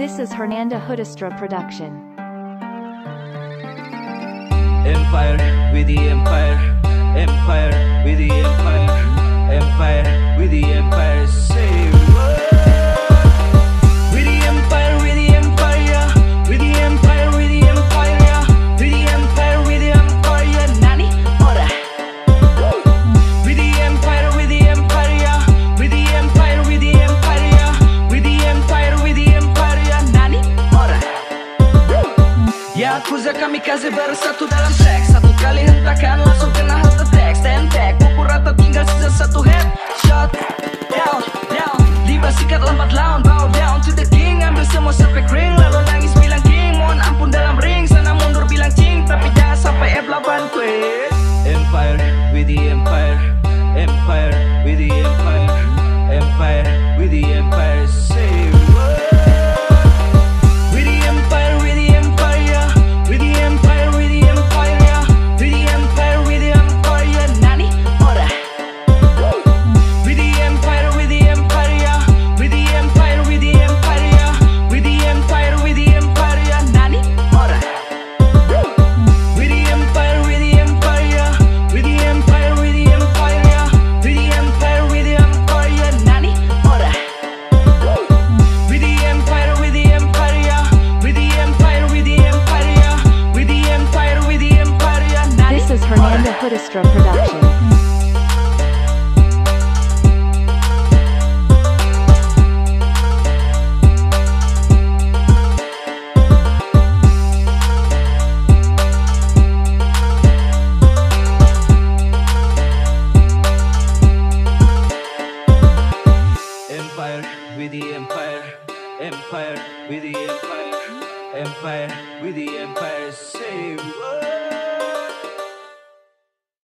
This is Hernandhaa Hoodestra production. Empire with the empire, empire Yakuza kamikaze bersatu dalam seks. Satu kali hentakan langsung kena heart attack. Stand back, pukul rata tinggal sisa satu headshot Down, down. Libat sikat lambat laun. Bow down to the king. Ambil semua sampai kering Lalu nangis bilang king. Mohon ampun dalam ring. Sana mundur bilang cing. Tapi jangan sampai F8 quit. Empire with the empire. Empire with the empire. Empire with the empire Hernandhaa production. Empire with the empire, empire with the empire, empire with the empire. Say